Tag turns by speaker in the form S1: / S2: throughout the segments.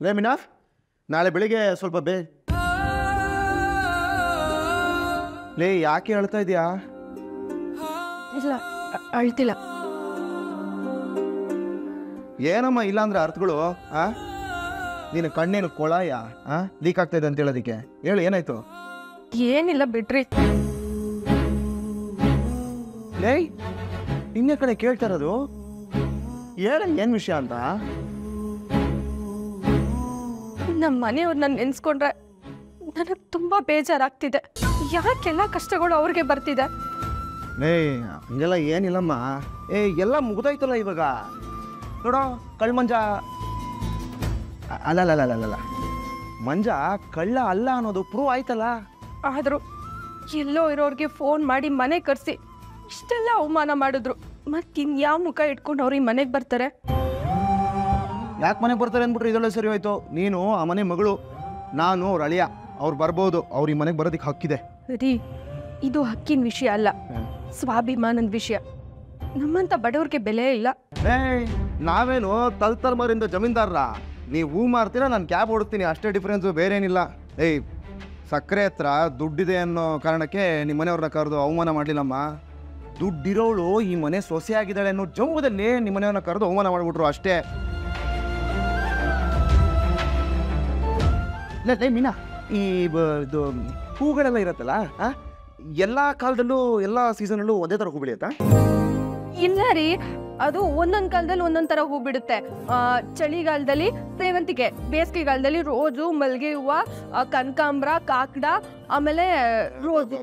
S1: ಲೇ ಮಿನಾಫ್ ನಾಳೆ ಬೆಳಿಗ್ಗೆ ಸ್ವಲ್ಪ ಬೇ ಲೇ ಯಾಕೆ ಹೇಳ್ತಾ ಇದೀಯಾ?
S2: ಇಲ್ಲ ಅ- ಅಳ್ತಿಲ್ಲ.
S1: ಏನಮ್ಮ ಇಲ್ಲ ಅಂದ್ರೆ ಅರ್ಥಗಳು ಆ? ನೀನು ಕಣ್ಣೇನು ಕೊಳಾಯ ಆ? ಲೀಕ್ ಆಗ್ತಾ ಇದೆ ಅಂತ ಹೇಳೋದಿಕ್ಕೆ ಹೇಳು ಏನಾಯ್ತು?
S2: ಏನಿಲ್ಲ ಬಿಟ್ರಿ
S1: ಲೇ ನಿನ್ನೆ ಕಡೆ ಕೇಳ್ತಾ ಇರೋದು? ಹೇಳ ಏನ್ ವಿಷಯ ಅಂತ?
S2: ನಮ್ಮ ಮನೆಯವ್ರನ್ನ ನೆನ್ಸ್ಕೊಂಡ್ರೆ ನನಗೆ ತುಂಬಾ ಬೇಜಾರಾಗ್ತಿದೆ. ಯಾಕೆಲ್ಲ ಕಷ್ಟಗಳು ಅವ್ರಿಗೆ ಬರ್ತಿದೆ?
S1: ಏಯ್ ಹಂಗೆಲ್ಲ ಏನಿಲ್ಲಮ್ಮ. ಏ ಎಲ್ಲ ಮುಗ್ದೋಯ್ತಲ್ಲ ಇವಾಗ? ನೋಡೋ ಕಳ್ಮಂಜ. ಅಲ್ಲ ಮಂಜ ಕಳ್ಳ ಅಲ್ಲ ಅನ್ನೋದು ಪ್ರೂವ್ ಆಯ್ತಲ್ಲ?
S2: ಆದರೂ ಎಲ್ಲೋ ಇರೋರಿಗೆ ಫೋನ್ ಮಾಡಿ ಮನೆ ಕರೆಸಿ ಇಷ್ಟೆಲ್ಲ ಅವಮಾನ ಮಾಡಿದ್ರು. ಮತ್ತಿನ್ಯಾವ ಮುಖ ಇಟ್ಕೊಂಡು ಅವ್ರಿಗೆ ಮನೆಗೆ ಬರ್ತಾರೆ?
S1: ಯಾಕೆ ಮನೆಗೆ ಬರ್ತಾರೆ ಅಂದ್ಬಿಟ್ರೆ ಇದೆಲ್ಲ ಸರಿ ಹೋಯ್ತು? ನೀನು ಆ ಮನೆ ಮಗಳು ನಾನು ಅವ್ರ ಅಳಿಯ ಅವ್ರು ಬರ್ಬೋದು ಅವ್ರು ಈ ಮನೆಗೆ ಬರೋದಕ್ಕೆ ಹಕ್ಕಿದೆ.
S2: ರೀ ಇದು ಹಕ್ಕಿನ ವಿಷಯ ಅಲ್ಲ. ಸ್ವಾಭಿಮಾನದ ವಿಷಯ. ನಮ್ಮಂತ ಬಡವ್ರಿಗೆ ಬೆಲೆ ಇಲ್ಲ.
S1: ಏ ನಾವೇನು ತಲ್ ತಲೆಮಾರಿಂದ ಜಮೀನ್ದಾರರ? ನೀವು ಹೂ ಮಾರ್ತೀರಾ ನಾನು ಕ್ಯಾಬ್ ಓಡ್ತೀನಿ ಅಷ್ಟೇ ಡಿಫ್ರೆನ್ಸು ಬೇರೆ ಏನಿಲ್ಲ ಏಯ್ ಸಕ್ಕರೆ ಹತ್ರ ದುಡ್ಡಿದೆ ಅನ್ನೋ ಕಾರಣಕ್ಕೆ ನಿಮ್ಮ ಮನೆಯವ್ರನ್ನ ಕರೆದು ಅವಮಾನ ಮಾಡಲಿಲ್ಲಮ್ಮ. ದುಡ್ಡಿರೋಳು ಈ ಮನೆ ಸೊಸೆ ಆಗಿದ್ದಾಳೆ ಅನ್ನೋ ಜಂಬದಲ್ಲಿ ನಿಮ್ಮ ಮನೆಯವ್ರನ್ನ ಕರೆದು ಅವಮಾನ ಮಾಡಿಬಿಟ್ರು ಅಷ್ಟೇ. ಲೇ ಮೀನಾ ಈ ಬ- ಇದು ಹೂಗಳೆಲ್ಲ ಇರತ್ತಲ್ಲ ಆ? ಎಲ್ಲ ಕಾಲದಲ್ಲೂ ಎಲ್ಲ ಸೀಸನಲ್ಲೂ ಒಂದೇ ಥರ ಹೂ ಬೆಳೆಯುತ್ತಾ?
S2: ಇಲ್ಲ ರೀ ಅದು ಒಂದೊಂದ್ ಕಾಲದಲ್ಲಿ ಒಂದೊಂದ್ ತರ ಹೂ ಬಿಡುತ್ತೆ. ಆ, ಚಳಿಗಾಲದಲ್ಲಿ ಸೇವಂತಿಗೆ ಬೇಸಿಗೆಗಾಲದಲ್ಲಿ ರೋಜು ಮಲ್ಗೆ ಹೂವ ಆ, ಕನಕಾಂಬ್ರ ಕಾಕಡ ಆಮೇಲೆ ರೋಸ್.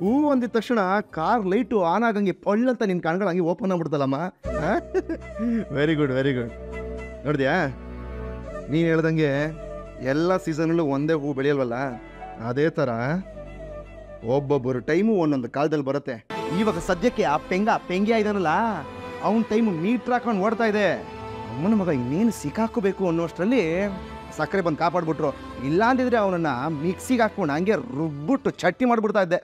S1: ಹೂ ಅಂದಿದ ತಕ್ಷಣ ಕಾರ್ ಲೈಟು ಆನ್ ಆಗಂಗೆ ಪಳ್ಳಂತ ನಿನ್ ಕಣ್ಗಳು ಹಂಗೆ ಓಪನ್ ಆಗ್ಬಿಡ್ತಲ್ಲಮ್ಮ ವೆರಿ ಗುಡ್ ವೆರಿ ಗುಡ್ ನೋಡಿದ್ಯಾ? ನೀನು ಹೇಳ್ದಂಗೆ ಎಲ್ಲ ಸೀಸನಲ್ಲೂ ಒಂದೇ ಹೂ ಬೆಳೆಯಲ್ವಲ್ಲ? ಅದೇ ಥರ ಒಬ್ಬೊಬ್ಬರು ಟೈಮು ಒಂದೊಂದು ಕಾಲದಲ್ಲಿ ಬರುತ್ತೆ. ಇವಾಗ ಸದ್ಯಕ್ಕೆ ಆ ಪೆಂಗ ಪೆಂಗ್ಯ ಇದಾನಲ್ಲ ಅವನ ಟೈಮು ಮೀಟ್ರ್ ಹಾಕೊಂಡು ಓಡ್ತಾ ಇದೆ. ಅಮ್ಮನ ಮಗ ಇನ್ನೇನು ಸಿಕ್ಕಾಕೋಬೇಕು ಅನ್ನೋಷ್ಟರಲ್ಲಿ ಸಕ್ಕರೆ ಬಂದು ಕಾಪಾಡ್ಬಿಟ್ರು. ಇಲ್ಲ ಅಂದಿದ್ರೆ ಅವನನ್ನ ಮಿಕ್ಸಿಗೆ ಹಾಕೊಂಡು ಹಂಗೆ ರುಬ್ಬಿಟ್ಟು ಚಟ್ನಿ ಮಾಡಿಬಿಡ್ತಾ ಇದ್ದೆ.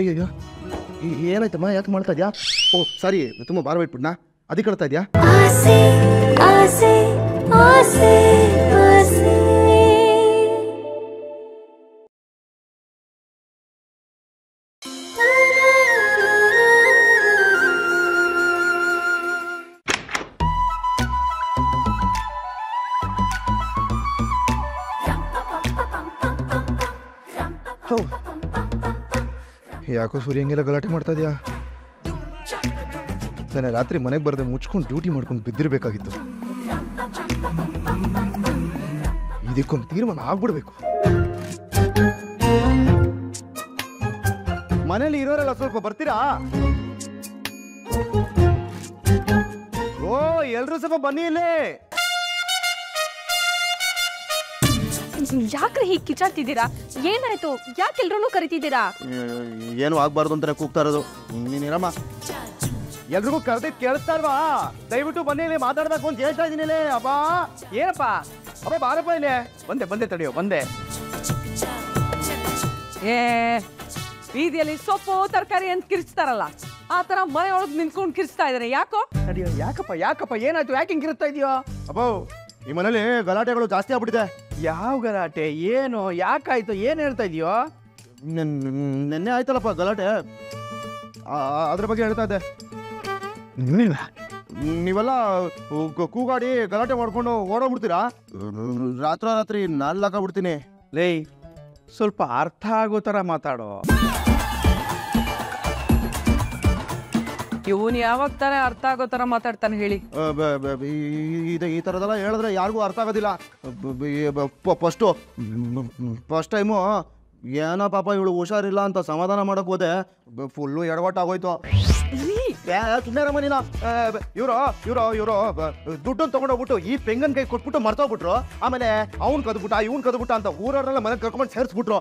S1: ಅಯ್ಯೋ ಏನಾಯ್ತಮ್ಮ? ಯಾಕೆ ಮಾಡ್ತಾ ಇದ್ಯಾ? ಓ ಸರಿ ತುಂಬ ಬಾರ ಬಿಟ್ಬಿಡ್ನಾ? ಅದಕ್ಕೆ ಹೇಳ್ತಾ ಇದ್ಯಾ?
S3: ಆಸೆ ಆಸೆ ಆಸೆ ಆಸೆ.
S1: ಹೋ ಯಾಕೋ ಸೂರ್ಯ ಹಂಗೆಲ್ಲ ಗಲಾಟೆ ಮಾಡ್ತಾ ಇದೆಯಾ? ನಾನು ರಾತ್ರಿ ಮನೆಗೆ ಬರದೆ ಮುಚ್ಕೊಂಡು ಡ್ಯೂಟಿ ಮಾಡ್ಕೊಂಡು ಬಿದ್ದಿರಬೇಕಾಗಿತ್ತು. ಇದಕ್ಕೊಂದು ತೀರ್ಮಾನ ಆಗ್ಬಿಡ್ಬೇಕು. ಮನೇಲಿ ಇರೋರೆಲ್ಲ ಸ್ವಲ್ಪ ಬರ್ತೀರಾ? ಓ ಎಲ್ರು ಸ್ವಲ್ಪ ಬನ್ನಿ ಇಲ್ಲೇ.
S2: ಯಾಕ್ರೆ ಹೀಗೆ ಕಿಚಾಡ್ತಿದ್ದೀರಾ? ಏನಾಯ್ತು? ಯಾಕೆಲ್ರು ಕರಿತಿದ್ದೀರಾ?
S1: ಏನು ಆಗ್ಬಾರ್ದು ಅಂತ ಕೂಗ್ತಾ ಇರೋದು. ನೀನಿರಮ್ಮ ಎಲ್ರಿಗೂ ಕರೆದಿದ್ ಕೇಳಿಸ್ತಾ ಇಲ್ವಾ? ದಯವಿಟ್ಟು ಬನ್ನಿ ಇಲ್ಲಿ ಮಾತಾಡ್ಬೇಕು ಅಂತ ಹೇಳ್ತಾ ಇದೀನಿ ಇಲ್ಲಿ. ಅಬ್ಬಾ
S4: ಏನಪ್ಪ?
S1: ಅಪ್ಪ ಬಾರಪ್ಪ ಇಲ್ಲಿ.
S4: ಬಂದೆ ಬಂದೆ ತಡೆಯೋ ಬಂದೆ. ಏ ಬೀದಿಯಲ್ಲಿ ಸೊಪ್ಪು ತರಕಾರಿ ಅಂತ ಕಿರ್ಚ್ತಾರಲ್ಲ ಆ ತರ ಮನೆ ಒಳಗೆ ನಿಂತ್ಕೊಂಡು ಕಿರ್ಚ್ತಾ ಇದಾರೆ ಯಾಕೋ?
S1: ತಡಿಯೋ ಯಾಕಪ್ಪ ಯಾಕಪ್ಪ ಏನಾಯ್ತು? ಯಾಕೆ ಹಿಂಗೆ ಕಿರಿಸ್ತಾ ಇದೆಯೋ ಅಬ್ಬೋ ಈ ಮನೇಲಿ ಗಲಾಟೆಗಳು ಜಾಸ್ತಿ ಆಗ್ಬಿಟ್ಟಿದೆ.
S4: ಯಾವ ಗಲಾಟೆ? ಏನು? ಯಾಕಾಯ್ತು? ಏನು ಹೇಳ್ತಾ ಇದೆಯೋ
S1: ನೆನ್- ನೆನ್ನೆ ಆಯ್ತಲ್ಲಪ್ಪ ಗಲಾಟೆ. ಅದ್ರ ಬಗ್ಗೆ ಹೇಳ್ತಾ ಇದ್ದೆ. ನೀವೆಲ್ಲ ಕೂಗಾಡಿ ಗಲಾಟೆ ಮಾಡ್ಕೊಂಡು ಓಡೋಗ್ಬಿಡ್ತೀರಾ? ರಾತ್ರಿ ರಾತ್ರಿ ಬಿಡ್ತೀನಿ.
S4: ಲೇ ಸ್ವಲ್ಪ ಅರ್ಥ ಆಗೋ ತರ ಮಾತಾಡೋ. ಇವನು ಯಾವಾಗ ತಾನೇ ಅರ್ಥ ಆಗೋ ತರ ಮಾತಾಡ್ತಾನೆ ಹೇಳಿ.
S1: ಇದು ಈ ಥರದೆಲ್ಲ ಹೇಳಿದ್ರೆ ಯಾರಿಗೂ ಅರ್ಥ ಆಗೋದಿಲ್ಲ. ಫಸ್ಟು ಫಸ್ಟ್ ಟೈಮು ಏನೋ ಪಾಪ ಇವಳು ಹುಷಾರಿಲ್ಲ ಅಂತ ಸಮಾಧಾನ ಮಾಡಕ್ ಹೋದೆ. ಫುಲ್ಲು ಎಡವಟ್ಟಾಗೋಯ್ತು. ಸುಮ್ಮನೆ ನೀನು. ಇವರು ಇವ್ರೋ ಇವರು ದುಡ್ಡನ್ನು ತಗೊಂಡೋಗ್ಬಿಟ್ಟು ಈ ಪೆಂಗನ್ ಕೈ ಕೊಟ್ಬಿಟ್ಟು ಮರ್ತೋಗ್ಬಿಟ್ರು ಆಮೇಲೆ ಅವ್ನು ಕದ್ಬಿಟ್ಟ ಇವ್ನು ಕದ್ಬಿಟ್ಟ ಅಂತ ಊರವರೆಲ್ಲ ಮನೆಗೆ ಕರ್ಕೊಂಡು ಸೇರಿಸ್ಬಿಟ್ರು.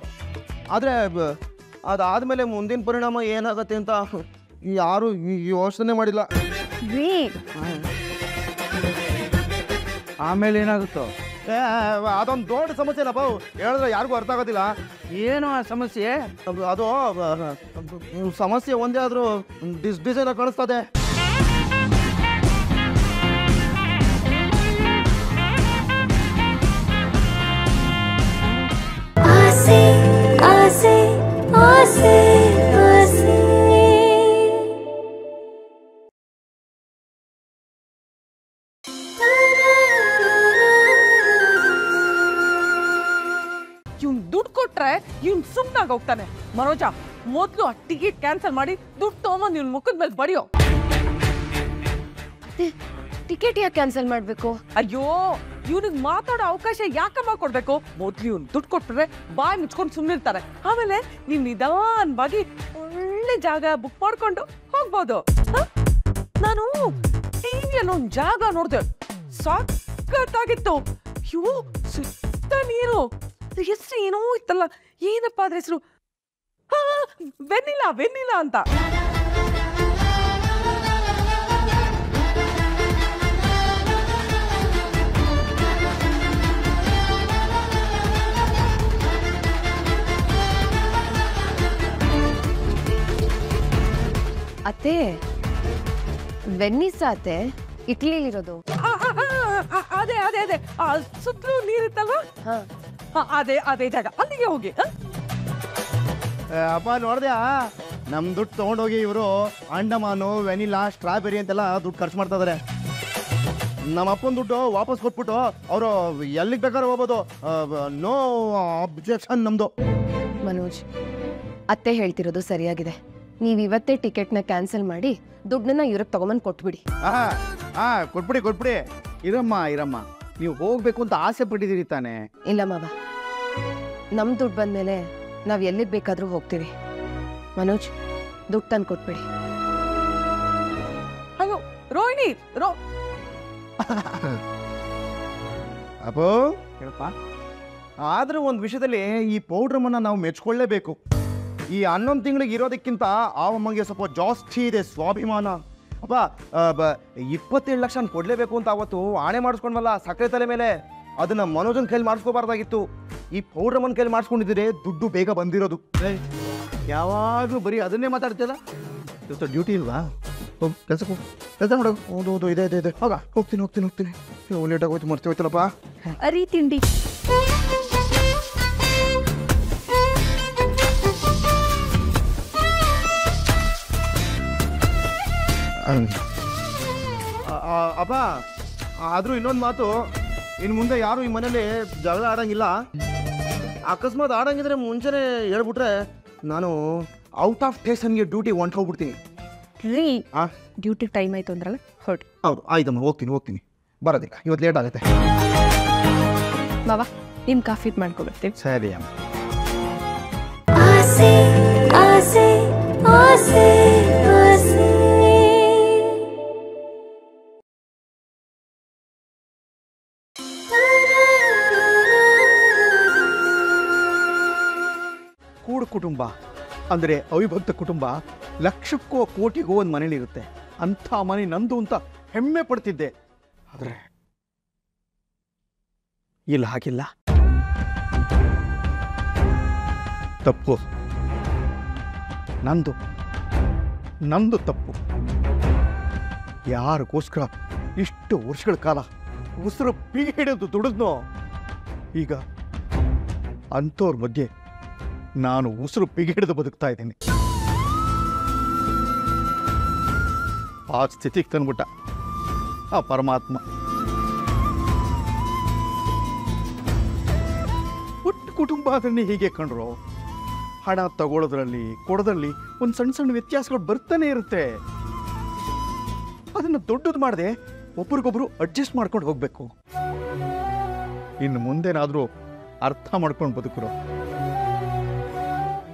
S1: ಆದರೆ ಅದಾದಮೇಲೆ ಮುಂದಿನ ಪರಿಣಾಮ ಏನಾಗತ್ತೆ ಅಂತ ಯಾರು ಯೋಚನೆ ಮಾಡಿಲ್ಲ.
S4: ಆಮೇಲೆ ಏನಾಗುತ್ತೋ?
S1: ಅದೊಂದು ದೊಡ್ಡ ಸಮಸ್ಯೆ ಅಲ್ಲಪ್ಪ ಹೇಳಿದ್ರೆ ಯಾರಿಗೂ ಅರ್ಥ ಆಗೋದಿಲ್ಲ.
S4: ಏನು ಆ ಸಮಸ್ಯೆ?
S1: ಅದು ಅದು ಸಮಸ್ಯೆ ಒಂದೇ ಆದರೂ ಡಿಸ್ ಡಿಸೈನ್ ಕಾಣಿಸ್ತದೆ
S4: ಸುಮ್ಮನಾಗಿ ಹೋಗ್ತಾನೆ ಮನೋಜ ಮೊದ್ಲು ಆ ಟಿಕೆಟ್ ಕ್ಯಾನ್ಸಲ್ ಮಾಡಿ ದುಡ್ಡು ತಗೊಂಬಂದು ನಿನ್ ಮುಖದ ಮೇಲೆ ಬಡಿಯೋ.
S2: ಟಿಕೆಟ್ ಯಾಕೆ ಕ್ಯಾನ್ಸಲ್ ಮಾಡಬೇಕು?
S4: ಅಯ್ಯೋ ಇವ್ನಿಗೆ ಮಾತಾಡೋ ಅವಕಾಶ ಯಾಕಮ್ಮ ಕೊಡ್ಬೇಕು? ಮೊದ್ಲು ಇವ್ನು ದುಡ್ಡು ಕೊಟ್ಬಿಟ್ರೆ ಬಾಯಿ ಮುಚ್ಕೊಂಡು ಸುಮ್ಮನಿರ್ತಾರೆ ಆಮೇಲೆ ನೀವು ನಿಧಾನವಾಗಿ ಒಳ್ಳೆ ಜಾಗ ಬುಕ್ ಮಾಡ್ಕೊಂಡು ಹೋಗ್ಬೋದು. ನಾನು ಟಿವಿಯಲ್ಲಿ ಒಂದು ಜಾಗ ನೋಡಿದೆ. ಸಾಕತ್ತಾಗಿತ್ತು ಅಯ್ಯೋ ಸುತ್ತ ನೀರು. ಹೆಸರು ಏನೋ ಇತ್ತಲ್ಲ. ಏನಪ್ಪ ಅದ್ರ ಹೆಸರು? ವೆನ್ನಿಲಾ ವೆನ್ನಿಲಾ ಅಂತ.
S2: ಅತ್ತೆ ವೆನ್ನಿಸ್ ಅತ್ತೆ ಇಟ್ಲಿ
S4: ಇರೋದು ಆ, ಆ, ಆ, ಅದೇ ಅದೇ ಅದೇ. ಸುತ್ತಲೂ ನೀರಿತ್ತಲ್ವಾ?
S2: ಹಾ
S4: ಅದೇ ಅದೇ ಜಾಗ. ಅಲ್ಲಿಗೆ ಹೋಗಿ ಹ?
S1: ಏ, ಅಪ್ಪ ನೋಡ್ದ್ಯಾ? ನಮ್ ದುಡ್ಡು ತಗೊಂಡೋಗಿ ಇವರು ಅಂಡಮಾನು ವೆನಿಲಾ ಸ್ಟ್ರಾಬೆರಿ ಅಂತೆಲ್ಲ ದುಡ್ಡು ಖರ್ಚು ಮಾಡ್ತಾ ಇದಾರೆ. ನಮ್ಮ ಅಪ್ಪನ ದುಡ್ಡು ವಾಪಸ್ ಕೊಟ್ಬಿಟ್ಟು ಅವರು ಎಲ್ಲಿಗೆ ಬೇಕಾದ್ರೆ ಹೋಗ್ಬೋದು. ನೋ ಅಬ್ಜೆಕ್ಷನ್ ನಮ್ದು.
S2: ಮನೋಜ್ ಅತ್ತೆ ಹೇಳ್ತಿರೋದು ಸರಿಯಾಗಿದೆ. ನೀವು ಇವತ್ತೇ ಟಿಕೆಟ್ನ ಕ್ಯಾನ್ಸಲ್ ಮಾಡಿ ದುಡ್ಡನ್ನ ಇವ್ರಿಗೆ ತಗೊಂಬಂದು ಕೊಟ್ಬಿಡಿ.
S5: ಕೊಟ್ಬಿಡಿ ಕೊಟ್ಬಿಡಿ. ಇರಮ್ಮ ಇರಮ್ಮ. ನೀವು ಹೋಗ್ಬೇಕು ಅಂತ ಆಸೆ ಪಟ್ಟಿದ್ದೀರಿ ತಾನೆ.
S2: ಇಲ್ಲ ಮಾವ. ನಮ್ಮ ದುಡ್ಡು ಬಂದಮೇಲೆ ನಾವು ಎಲ್ಲಿಗೆ ಬೇಕಾದರೂ ಹೋಗ್ತೀವಿ. ಮನೋಜ್ ದುಡ್ಡು ತಂದು ಕೊಟ್ಬಿಡಿ.
S4: ಅಯ್ಯೋ ರೋಹಿಣಿ ರೋ
S1: ಅಪ್ಪೋ?
S5: ಹೇಳಪ್ಪ.
S1: ಆದ್ರೆ ಒಂದು ವಿಷಯದಲ್ಲಿ ಈ ಪೌಡ್ರಮನ್ನ ನಾವು ಮೆಚ್ಕೊಳ್ಳೇಬೇಕು. ಈ ಹನ್ನೊಂದು ತಿಂಗಳಿಗೆ ಇರೋದಕ್ಕಿಂತ ಆ ಅಮ್ಮಂಗೆ ಸ್ವಲ್ಪ ಜಾಸ್ತಿ ಇದೆ ಸ್ವಾಭಿಮಾನ. ಅಪ್ಪ ಇಪ್ಪತ್ತೇಳು ಲಕ್ಷ ಕೊಡ್ಲೇಬೇಕು ಅಂತ ಅವತ್ತು ಆಣೆ ಮಾಡಿಸ್ಕೊಂಡ್ವಲ್ಲ ಸಕ್ಕರೆ ತಲೆ ಮೇಲೆ. ಅದನ್ನ ಮನೋಜನ್ ಕೈಲಿ ಮಾಡಿಸ್ಕೋಬಾರ್ದಾಗಿತ್ತು. ಈ ಪೌಡ್ರಮ್ಮನ ಕೈಲಿ ಮಾಡಿಸ್ಕೊಂಡಿದ್ರೆ ದುಡ್ಡು ಬೇಗ ಬಂದಿರೋದು.
S5: ಯಾವಾಗಲೂ ಬರೀ ಅದನ್ನೇ ಮಾತಾಡ್ತೀರಾ
S1: ಇವತ್ತು ಡ್ಯೂಟಿ ಇಲ್ವಾ? ಹೋಗಿ ಕೆಲಸ ಕೆಲಸ ಮಾಡೋ ಹೌದು ಹೌದು ಇದೆ ಇದೆ ಇದೆ. ಹೋಗ. ಹೋಗ್ತೀನಿ ಹೋಗ್ತೀನಿ ಹೋಗ್ತೀನಿ. ಲೇಟಾಗಿ ಹೋಯ್ತು ಮರ್ತಿ ಹೋಯ್ತಲ್ಲಪ್ಪ.
S2: ಅರಿ ತಿಂಡಿ.
S1: ಅಪ್ಪ ಆದರೂ ಇನ್ನೊಂದು ಮಾತು. ಇನ್ನು ಮುಂದೆ ಯಾರು ಈ ಮನೇಲಿ ಜಗಳ ಆಡಂಗಿಲ್ಲ. ಅಕಸ್ಮಾತ್ ಆಡಂಗಿದ್ರೆ ಮುಂಚೆನೆ ಹೇಳ್ಬಿಟ್ರೆ ನಾನು ಔಟ್ ಆಫ್ ಸ್ಟೇಷನ್ಗೆ ಡ್ಯೂಟಿ ಹೊಂಟ್ ಹೋಗ್ಬಿಡ್ತೀನಿ.
S2: ರೀ
S1: ಆ?
S2: ಡ್ಯೂಟಿ ಟೈಮ್ ಆಯ್ತು ಅಂದ್ರಲ್ಲ ಹೊರಡಿ
S1: ಹೌದು ಆಯ್ತಮ್ಮ ಹೋಗ್ತೀನಿ ಹೋಗ್ತೀನಿ. ಬರೋದಿಲ್ಲ ಇವತ್ತು ಲೇಟ್ ಆಗುತ್ತೆ.
S2: ಬಾಬಾ ನಿಮ್ಮ ಕಾಫಿ ಮಾಡ್ಕೊಬರ್ತೀವಿ
S5: ಸರಿ ಅಮ್ಮ.
S3: ಆಸೆ ಆಸೆ ಆಸೆ.
S5: ಕುಟುಂಬ. ಅಂದರೆ ಅವಿಭಕ್ತ ಕುಟುಂಬ ಲಕ್ಷಕ್ಕೋ ಕೋಟಿಗೋ ಒಂದು ಮನೇಲಿರುತ್ತೆ. ಅಂಥ ಮನೆ ನಂದು ಅಂತ ಹೆಮ್ಮೆ ಪಡ್ತಿದ್ದೆ. ಆದರೆ ಇಲ್ಲ, ಹಾಗಿಲ್ಲ. ತಪ್ಪು. ನಂದು. ನಂದು ತಪ್ಪು. ಯಾರಿಗೋಸ್ಕರ ಇಷ್ಟು ವರ್ಷಗಳ ಕಾಲ ಉಸಿರು ಬೀಗ ಹಿಡಿದು ದುಡಿದ್ನೋ? ಈಗ ಅಂಥವ್ರ ಮಧ್ಯೆ ನಾನು ಉಸಿರು ಬಿಗಿಡಿದು ಬದುಕ್ತಾ ಇದ್ದೀನಿ. ಆ ಸ್ಥಿತಿಗೆ ತಂದ್ಬಿಟ್ಟ. ಆ ಪರಮಾತ್ಮ. ಒಟ್ಟು ಕುಟುಂಬ ಅದನ್ನೇ ಹೀಗೆ ಕಂಡ್ರು ಹಣ ತಗೊಳ್ಳೋದ್ರಲ್ಲಿ ಕೊಡೋದ್ರಲ್ಲಿ ಒಂದು ಸಣ್ಣ ಸಣ್ಣ ವ್ಯತ್ಯಾಸಗಳು ಬರ್ತಾನೆ ಇರುತ್ತೆ. ಅದನ್ನು ದೊಡ್ಡದು ಮಾಡದೆ ಒಬ್ರಿಗೊಬ್ರು ಅಡ್ಜಸ್ಟ್ ಮಾಡ್ಕೊಂಡು ಹೋಗ್ಬೇಕು. ಇನ್ನು ಮುಂದೇನಾದರೂ ಅರ್ಥ ಮಾಡ್ಕೊಂಡು ಬದುಕರು.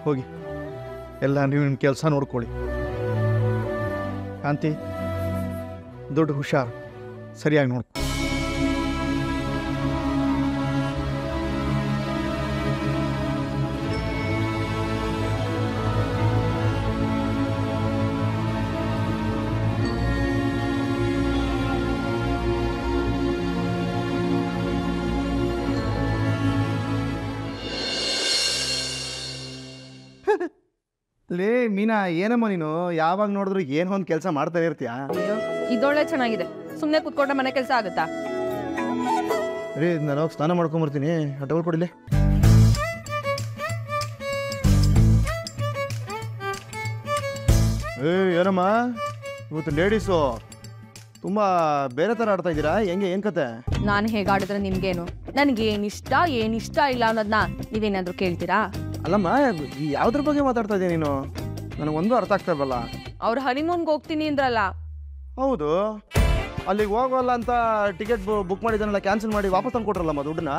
S5: ಹೋಗಿ. ಎಲ್ಲ ನೀವು ನಿಮ್ಮ ಕೆಲಸ ನೋಡ್ಕೊಳ್ಳಿ. ಕಾಂತಿ ದೊಡ್ಡ ಹುಷಾರ್. ಸರಿಯಾಗಿ ನೋಡ್ಕೊ.
S1: ಲೇ ಮೀನಾ ಏನಮ್ಮ ನೀನು? ಯಾವಾಗ ನೋಡಿದ್ರು ಏನೋ ಒಂದು ಕೆಲಸ ಮಾಡ್ತಾ ಇರ್ತೀಯ?
S2: ಇದೊಳ್ಳೆ ಚೆನ್ನಾಗಿದೆ. ಸುಮ್ಮನೆ ಕುತ್ಕೊಂಡ್ರೆ ಮನೆ ಕೆಲಸ ಆಗುತ್ತಾ?
S1: ರೀ ನಾನು ಹೋಗಿ ಸ್ನಾನ ಮಾಡ್ಕೊಂಬರ್ತೀನಿ. ಬರ್ತೀನಿ ಟವಲ್ ಕೊಡಿಲಿ ಏ ಏನಮ್ಮ? ಇವತ್ತು ಲೇಡೀಸು. ತುಂಬಾ ಬೇರೆ ಥರ ಆಡ್ತಾ ಇದ್ದೀರಾ? ಹೆಂಗೆ ಏನು ಕತೆ?
S2: ನಾನು ಹೇಗಾಡಿದ್ರೆ ನಿಮ್ಗೇನು? ನನಗೆ ಏನಿಷ್ಟ ಏನಿಷ್ಟ ಇಲ್ಲ ಅನ್ನೋದನ್ನ ನೀವೇನಾದ್ರೂ ಕೇಳ್ತೀರಾ?
S1: ಅಲ್ಲಮ್ಮ ಯಾವ್ದ್ರ ಬಗ್ಗೆ ಮಾತಾಡ್ತಾ ಇದೀಯ ನೀನು? ನನಗೊಂದು ಅರ್ಥ ಆಗ್ತಾ ಇಲ್ಲ
S2: ಅವ್ರ ಹನಿಮೂನ್ಗೆ ಹೋಗ್ತೀನಿ ಅಂದ್ರಲ್ಲ.
S1: ಹೌದು. ಅಲ್ಲಿಗೆ ಹೋಗೋಲ್ಲ ಅಂತ ಟಿಕೆಟ್ ಬುಕ್ ಮಾಡಿದ್ದಾನಲ್ಲ ಕ್ಯಾನ್ಸಲ್ ಮಾಡಿ ವಾಪಸ್ ತಂದು ಕೊಟ್ರಲ್ಲಮ್ಮ ದುಡ್ಡನ್ನ?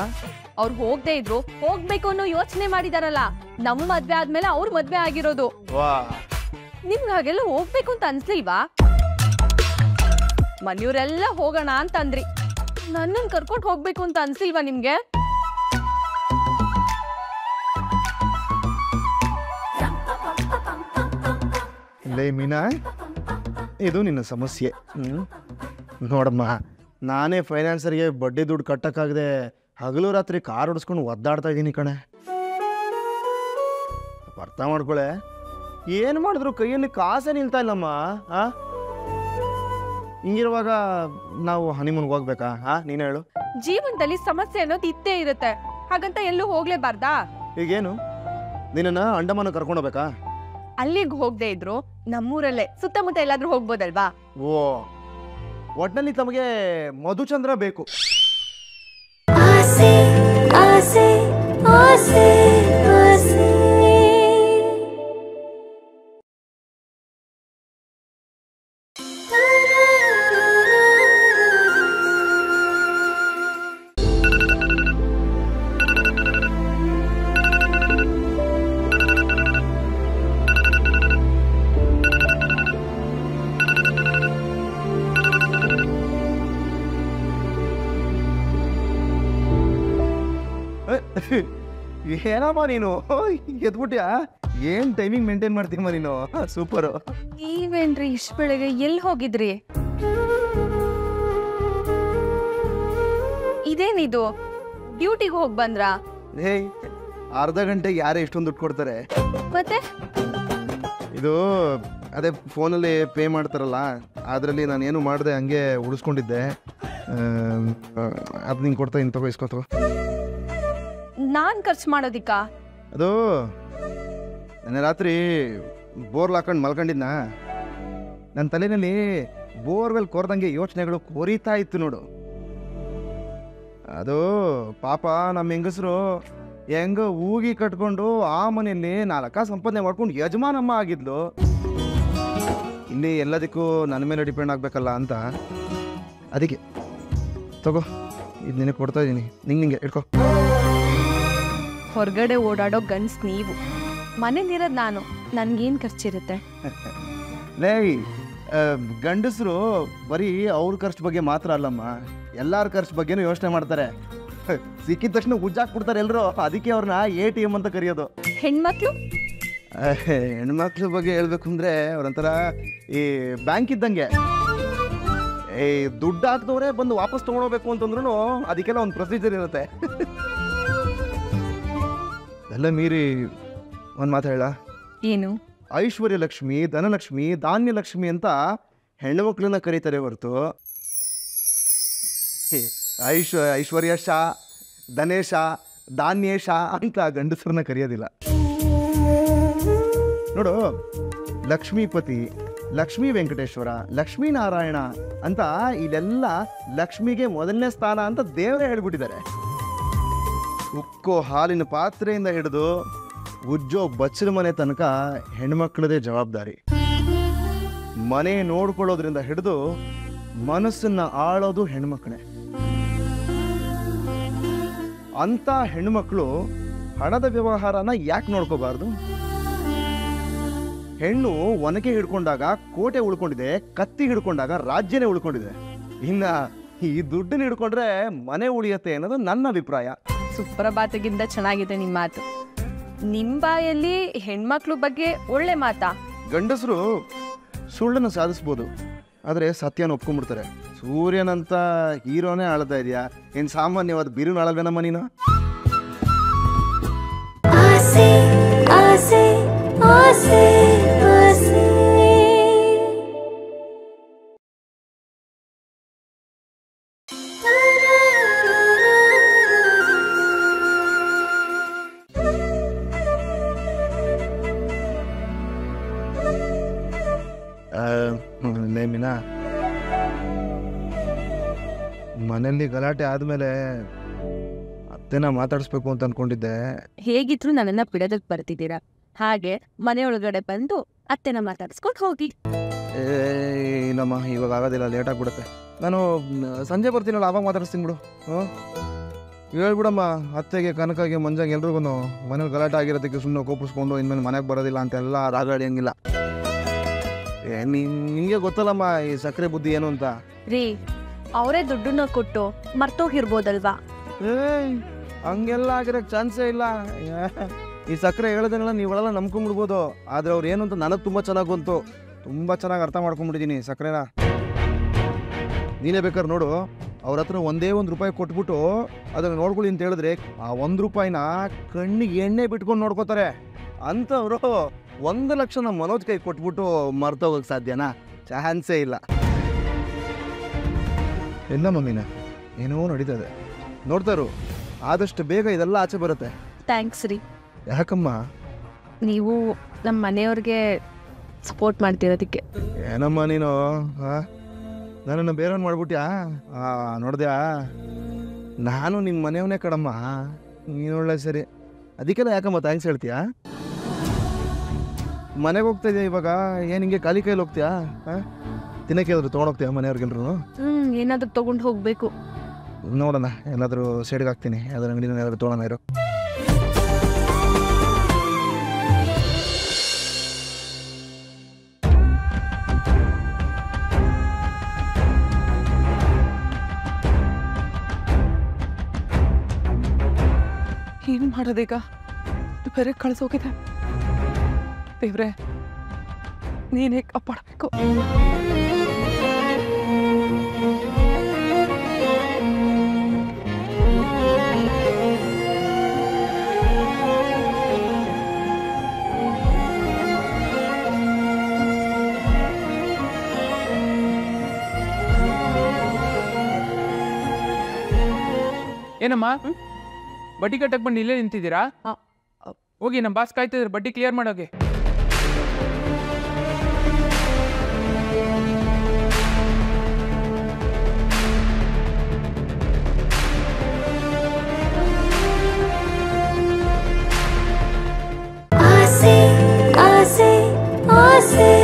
S2: ಅವ್ರು ಹೋಗದೆ ಇದ್ರು. ಹೋಗ್ಬೇಕು ಅನ್ನೋ ಯೋಚನೆ ಮಾಡಿದಾರಲ್ಲ. ನಮ್ಮ ಮದ್ವೆ ಆದ್ಮೇಲೆ ಅವ್ರ ಮದ್ವೆ ಆಗಿರೋದು.
S1: ವಾ.
S2: ನಿಮ್ಗೆ ಹಾಗೆಲ್ಲ ಹೋಗ್ಬೇಕು ಅಂತ ಅನ್ಸ್ಲಿಲ್ವಾ? ಮನೆಯವರೆಲ್ಲ ಹೋಗೋಣ ಅಂತ ಅಂದ್ರಿ ನನ್ನನ್ ಕರ್ಕೊಂಡು ಹೋಗ್ಬೇಕು ಅಂತ ಅನ್ಸಿಲ್ವಾ ನಿಮ್ಗೆ?
S1: ಲೇ ಮೀನಾ ಇದು ನಿನ್ನ ಸಮಸ್ಯೆ. ಹ್ಞೂ ನೋಡಮ್ಮ ನಾನೇ ಫೈನಾನ್ಸರ್ಗೆ ಬಡ್ಡಿ ದುಡ್ಡು ಕಟ್ಟೋಕ್ಕಾಗದೆ ಹಗಲು ರಾತ್ರಿ ಕಾರ್ ಓಡಿಸ್ಕೊಂಡು ಒದ್ದಾಡ್ತಾ ಇದ್ದೀನಿ ಕಣೆ. ಅರ್ಥ ಮಾಡ್ಕೊಳೆ? ಏನು ಮಾಡಿದ್ರು ಕೈಯಲ್ಲಿ ಕಾಸೇ ನಿಲ್ತಾ ಇಲ್ಲಮ್ಮ ಆ? ಹಿಂಗಿರುವಾಗ ನಾವು ಹನಿಮೂನ್ ಹೋಗ್ಬೇಕಾ ಹಾ ನೀನು ಹೇಳು.
S2: ಜೀವನದಲ್ಲಿ ಸಮಸ್ಯೆ ಅನ್ನೋದು ಇದ್ದೇ ಇರುತ್ತೆ. ಹಾಗಂತ ಎಲ್ಲೂ ಹೋಗ್ಲೇಬಾರ್ದಾ?
S1: ಈಗೇನು? ನಿನ್ನನ್ನು ಅಂಡಮಾನ ಕರ್ಕೊಂಡು ಹೋಗ್ಬೇಕಾ
S2: ಅಲ್ಲಿಗೆ ಹೋಗದೆ ಇದ್ರು. ನಮ್ಮೂರಲ್ಲೇ. ಸುತ್ತಮುತ್ತ ಎಲ್ಲಾದ್ರೂ ಹೋಗ್ಬೋದಲ್ವಾ?
S1: ಓ ಒಟ್ನಲ್ಲಿ ತಮಗೆ ಮಧುಚಂದ್ರ ಬೇಕು.
S3: ಆಸೆ ಆಸೆ ಆಸೆ. ಆಸೆ
S1: ಏನಮ್ಮ ನೀನು? ಎದ್ಬಿಟ್ಯಾ? ಏನ್ ಟೈಮಿಂಗ್ ಮೇಂಟೈನ್ ಮಾಡ್ತೀಮ ನೀನು? ಸೂಪರು
S2: ನೀವೇನ್ರಿ ಇಷ್ಟ ಬೆಳಗ್ಗೆ ಎಲ್ಲಿ ಹೋಗಿದ್ರಿ? ಇದೇನಿದು? ಡ್ಯೂಟಿಗೆ ಹೋಗಿ ಬಂದ್ರಾ?
S1: ಏಯ್ ಅರ್ಧ ಗಂಟೆಗೆ ಯಾರೇ ಇಷ್ಟೊಂದು ದುಡ್ಡು ಕೊಡ್ತಾರೆ?
S2: ಮತ್ತೆ?
S1: ಇದು ಅದೇ ಫೋನಲ್ಲಿ ಪೇ ಮಾಡ್ತಾರಲ್ಲ ಅದರಲ್ಲಿ ನಾನು ಏನು ಮಾಡಿದೆ ಹಂಗೆ ಉಳಿಸ್ಕೊಂಡಿದ್ದೆ ಅದು ನಿಂಗೆ ಕೊಡ್ತಾ ಇನ್ನು ತಗೋ ಇಸ್ಕೊತಗೋ
S2: ನಾನ್ ಖರ್ಚು ಮಾಡೋದಿಕ್ಕ?
S1: ಅದು ನೆನ್ನೆ ರಾತ್ರಿ ಬೋರ್ಲ್ ಹಾಕೊಂಡು ಮಲ್ಕೊಂಡಿದ್ನ. ನನ್ನ ತಲೆಯಲ್ಲಿ ಬೋರ್ವೆಲ್ ಕೊರ್ದಂಗೆ ಯೋಚನೆಗಳು ಕೊರಿತಾ ಇತ್ತು ನೋಡು. ಅದು ಪಾಪ ನಮ್ಮ ಹೆಂಗಸರು ಹೆಂಗ ಊಗಿ ಕಟ್ಕೊಂಡು ಆ ಮನೆಯಲ್ಲಿ ನಾಲ್ಕ ಸಂಪಾದನೆ ಮಾಡ್ಕೊಂಡು ಯಜಮಾನಮ್ಮ ಆಗಿದ್ಲು. ಇಲ್ಲಿ ಎಲ್ಲದಕ್ಕೂ ನನ್ನ ಮೇಲೆ ಡಿಪೆಂಡ್ ಆಗಬೇಕಲ್ಲ ಅಂತ. ಅದಕ್ಕೆ ತಗೋ, ಇದು ನಿನಗೆ ಕೊಡ್ತಾ ಇದ್ದೀನಿ ನಿಂಗೆ ನಿಂಗೆ, ಇಟ್ಕೋ.
S2: ಹೊರಗಡೆ ಓಡಾಡೋ ಗನ್ಸ್ ನೀವು. ಮನೇಲಿರೋದು ನಾನು. ನನಗೇನು ಖರ್ಚಿರುತ್ತೆ?
S1: ಗಂಡಸರು ಬರೀ ಅವ್ರ ಖರ್ಚು ಬಗ್ಗೆ ಮಾತ್ರ ಅಲ್ಲಮ್ಮ. ಎಲ್ಲಾರ ಖರ್ಚು ಬಗ್ಗೆನೂ ಯೋಚನೆ ಮಾಡ್ತಾರೆ. ಸಿಕ್ಕಿದ ತಕ್ಷಣ ಉಜ್ಜಾಕ್ಬಿಡ್ತಾರೆ ಎಲ್ಲರೂ ಅದಕ್ಕೆ ಅವ್ರನ್ನ ಎ ಟಿ ಎಂ ಅಂತ ಕರೆಯೋದು.
S2: ಹೆಣ್ಮಕ್ಳು?
S1: ಹೆಣ್ಮಕ್ಳ ಬಗ್ಗೆ ಹೇಳ್ಬೇಕು ಅಂದ್ರೆ ಅವ್ರಂತರ ಈ ಬ್ಯಾಂಕ್ ಇದ್ದಂಗೆ. ಈ ದುಡ್ಡು ಹಾಕಿದವರೇ ಬಂದು ವಾಪಸ್ ತಗೊಂಡೋಗ್ಬೇಕು ಅಂತಂದ್ರೂ ಅದಕ್ಕೆಲ್ಲ ಒಂದು ಪ್ರೊಸೀಜರ್ ಇರುತ್ತೆ. ಎಲ್ಲ ಮೀರಿ ಒಂದು ಮಾತು ಹೇಳ.
S2: ಏನು?
S1: ಐಶ್ವರ್ಯ ಲಕ್ಷ್ಮಿ ಧನಲಕ್ಷ್ಮಿ ಧಾನ್ಯ ಲಕ್ಷ್ಮಿ ಅಂತ ಹೆಣ್ಣು ಮಕ್ಕಳನ್ನ ಕರೀತಾರೆ ಹೊರತು. ಐಶ್ವ ಐಶ್ವರ್ಯ ಶಾ ಧನೇಶ ಧಾನ್ಯೇಶ ಅಂತ ಗಂಡಸರನ್ನ ಕರೆಯೋದಿಲ್ಲ. ನೋಡು ಲಕ್ಷ್ಮೀಪತಿ ಲಕ್ಷ್ಮೀ ವೆಂಕಟೇಶ್ವರ ಲಕ್ಷ್ಮೀನಾರಾಯಣ ಅಂತ ಇದೆಲ್ಲ ಲಕ್ಷ್ಮಿಗೆ ಮೊದಲನೇ ಸ್ಥಾನ ಅಂತ ದೇವರೇ ಹೇಳ್ಬಿಟ್ಟಿದ್ದಾರೆ. ಉಕ್ಕೋ ಹಾಲಿನ ಪಾತ್ರೆಯಿಂದ ಹಿಡಿದು ಉಜ್ಜೋ ಬಚ್ಚಲ ಮನೆ ತನಕ ಹೆಣ್ಮಕ್ಳದೇ ಜವಾಬ್ದಾರಿ. ಮನೆ ನೋಡ್ಕೊಳ್ಳೋದ್ರಿಂದ ಹಿಡಿದು ಮನಸ್ಸನ್ನ ಆಳೋದು ಹೆಣ್ಮಕ್ಳೇ. ಅಂತ ಹೆಣ್ಮಕ್ಳು ಹಣದ ವ್ಯವಹಾರನ ಯಾಕೆ ನೋಡ್ಕೋಬಾರ್ದು? ಹೆಣ್ಣು ಒನಕೆ ಹಿಡ್ಕೊಂಡಾಗ ಕೋಟೆ ಉಳ್ಕೊಂಡಿದೆ, ಕತ್ತಿ ಹಿಡ್ಕೊಂಡಾಗ ರಾಜ್ಯನೇ ಉಳ್ಕೊಂಡಿದೆ. ಇನ್ನ ಈ ದುಡ್ಡನ್ನ ಹಿಡ್ಕೊಂಡ್ರೆ ಮನೆ ಉಳಿಯತ್ತೆ ಅನ್ನೋದು ನನ್ನ ಅಭಿಪ್ರಾಯ.
S2: ಸುಪ್ರಭಾತಗಿಂತ ಚೆನ್ನಾಗಿದೆ ನಿಮ್ಮ ಮಾತು. ನಿಮ್ ಬಾಯಲ್ಲಿ ಹೆಣ್ಮಕ್ಳು ಬಗ್ಗೆ ಒಳ್ಳೆ ಮಾತಾ?
S1: ಗಂಡಸರು ಸುಳ್ಳನ್ನು ಸಾಧಿಸ್ಬೋದು ಆದರೆ ಸತ್ಯನ ಒಪ್ಕೊಂಡ್ಬಿಡ್ತಾರೆ. ಸೂರ್ಯನಂತ ಹೀರೋನೇ ಆಳ್ತಾ ಇದೆಯಾ? ಏನು ಸಾಮಾನ್ಯವಾದ ಬಿರುನು ಆಳಲ್ವೇನಮ್ಮ ನೀನು?
S3: ಆಸೆ ಆಸೆ ಆಸೆ
S1: ಮನೆಯಲ್ಲಿ ಗಲಾಟೆ ಆದಮೇಲೆ ಅತ್ತೆನ ಮಾತಾಡಿಸ್ಬೇಕು ಅಂತ ಅನ್ಕೊಂಡಿದ್ದೆ.
S2: ಹೇಗಿದ್ರು ನನ್ನನ್ನ ಬಿಡೋದಕ್ ಬರ್ತಿದ್ದೀರಾ? ಹಾಗೆ ಮನೆಯೊಳಗಡೆ ಬಂದು ಅತ್ತೆನ ಮಾತಾಡ್ಸ್ಕೊಂಡು ಹೋಗಿ.
S1: ಏ ಇಲ್ಲಮ್ಮ ಇವಾಗ ಆಗೋದಿಲ್ಲ ಲೇಟ್ ಆಗ್ಬಿಡುತ್ತೆ. ನಾನು ಮ್, ಸಂಜೆ ಬರ್ತೀನಲ್ಲ ಆವಾಗ ಮಾತಾಡಿಸ್ತೀನಿ ಬಿಡು. ಹ್ಞೂ ಹೇಳ್ಬಿಡಮ್ಮ ಅತ್ತೆಗೆ ಕನಕಾಗೆ ಮಂಜಾಗೆ ಎಲ್ರಿಗೂ ಮನೇಲಿ ಗಲಾಟೆ ಆಗಿರೋದಕ್ಕೆ ಸುಮ್ಮನೆ ಕೋಪಿಸ್ಕೊಂಡು ಇನ್ಮೇಲೆ ಮನೆಗೆ ಬರೋದಿಲ್ಲ ಅಂತೆಲ್ಲ ರಾಗಾಡಿ ಹಂಗಿಲ್ಲ. ನಿಮಗೆ ಗೊತ್ತಲ್ಲಮ್ಮ ಈ ಸಕ್ಕರೆ ಬುದ್ಧಿ ಏನು ಅಂತ?
S2: ರೀ ಅವರೇ ದುಡ್ಡನ್ನ ಕೊಟ್ಟು ಮರ್ತೋಗಿರ್ಬೋದಲ್ವಾ?
S1: ಏಯ್ ಹಂಗೆಲ್ಲ ಆಗಿರೋ ಚಾನ್ಸೇ ಇಲ್ಲ. ಈ ಸಕ್ಕರೆ ಹೇಳೋದನ್ನೆಲ್ಲ ನೀವೆಲ್ಲ ನಂಬ್ಕೊಂಡ್ಬಿಡ್ಬೋದು ಆದರೆ ಅವ್ರು ಏನು ಅಂತ ನನಗೆ ತುಂಬ ಚೆನ್ನಾಗಿ ಬಂತು ತುಂಬ ಚೆನ್ನಾಗಿ ಅರ್ಥ ಮಾಡ್ಕೊಂಡ್ಬಿಟ್ಟಿದ್ದೀನಿ ಸಕ್ಕರೆನ. ನೀನೇ ಬೇಕಾದ್ರೆ ನೋಡು ಅವ್ರ ಹತ್ರ ಒಂದೇ ಒಂದು ರೂಪಾಯಿ ಕೊಟ್ಬಿಟ್ಟು ಅದನ್ನು ನೋಡ್ಕೊಳ್ಳಿ ಅಂತ ಹೇಳಿದ್ರೆ ಆ ಒಂದು ರೂಪಾಯಿನ ಕಣ್ಣಿಗೆ ಎಣ್ಣೆ ಬಿಟ್ಕೊಂಡು ನೋಡ್ಕೋತಾರೆ. ಅಂಥವ್ರು ಒಂದು ಲಕ್ಷ ನಮ್ಮ ಮನೋಜ್ ಕೈ ಕೊಟ್ಬಿಟ್ಟು ಮರ್ತೋಗಕ್ಕೆ ಸಾಧ್ಯನಾ? ಚಾನ್ಸೇ ಇಲ್ಲ. ಎಲ್ಲ ಮಮ್ಮಿನ ಏನೋ ನಡೀತದೆ ನೋಡ್ತಾರು ಆದಷ್ಟು ಬೇಗ ಇದೆಲ್ಲ ಆಚೆ ಬರುತ್ತೆ.
S2: ಥ್ಯಾಂಕ್ಸ್ ರೀ.
S1: ಯಾಕಮ್ಮ?
S2: ನೀವು ನಮ್ಮ ಮನೆಯವ್ರಿಗೆ ಸಪೋರ್ಟ್ ಮಾಡ್ತಿರೋದಕ್ಕೆ.
S1: ಏನಮ್ಮ ನೀನು? ಆ? ನನ್ನನ್ನು ಬೇರೆಯವ್ನು ಮಾಡ್ಬಿಟ್ಯಾ? ಆ ನೋಡ್ದ್ಯಾ? ನಾನು ನಿಮ್ಮ ಮನೆಯವನೇ ಕಡಮ್ಮ ನೀನು ಒಳ್ಳೆ ಸರಿ. ಅದಕ್ಕೆಲ್ಲ ಯಾಕಮ್ಮ ಥ್ಯಾಂಕ್ಸ್ ಹೇಳ್ತೀಯಾ? ಮನೆಗೆ ಹೋಗ್ತಾ ಇದೆಯಾ ಇವಾಗ? ಏನು ಹಿಂಗೆ ಖಾಲಿ ಕೈಲಿ ಹೋಗ್ತೀಯಾ? ಹಾಂ? ತಿನ್ನಕ್ಕೆ ಏನಾದ್ರು ತೊಗೊಂಡೋಗ್ತೀಯಾ ಮನೆಯವ್ರಿಗೆಲ್ರು
S2: ಹ್ಮ್ ಏನಾದ್ರೂ ತಗೊಂಡು ಹೋಗ್ಬೇಕು.
S1: ನೋಡೋಣ ಏನಾದರೂ ಸೈಡ್ಗೆ ಹಾಕ್ತೀನಿ. ಯಾವ್ದಾರು ಅಂಗಡಿನ ಏನಾದರೂ ತೊಗೊಳೋಣ ಇರೋ.
S4: ಏನ್ ಮಾಡೋದೀಗ? ಬೇರೆ ಕಳ್ಸೋಗಿದೆ. ದೇವ್ರೆ ನೀನೇ ಕಾಪಾಡಬೇಕು?
S6: ಏನಮ್ಮ? ಬಡ್ಡಿ ಕಟ್ಟಕ್ ಬಂದು ಇಲ್ಲೇ ನಿಂತಿದ್ದೀರಾ? ಹೋಗಿ ನಮ್ಮ ಬಾಸ್ ಕಾಯ್ತಿದ್ರೆ ಬಡ್ಡಿ ಕ್ಲಿಯರ್ ಮಾಡೋಗೆ así.